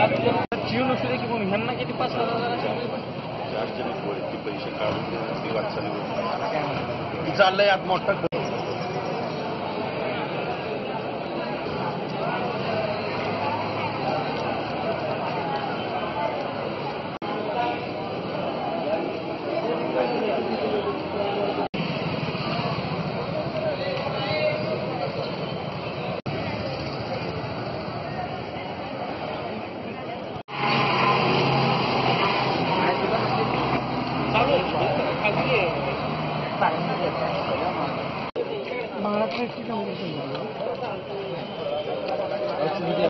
प्रशांत जीव नसले की म्हणून ह्यांना किती पाच हजार अडचणीत वरती पैसे काढून ती वाटचाली होती. चाललंय आत मोठा 마라 탈출장에서 뭐요?